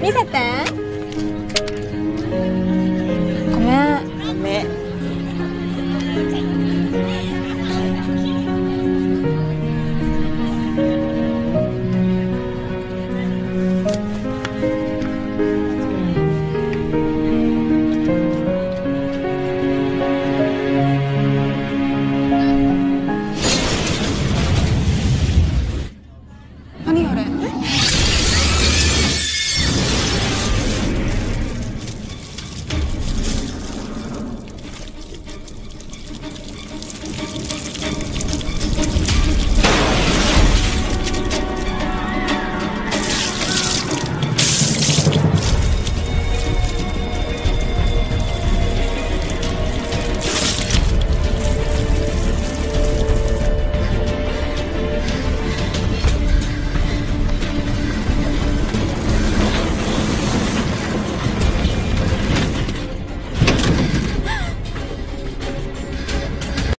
見せて。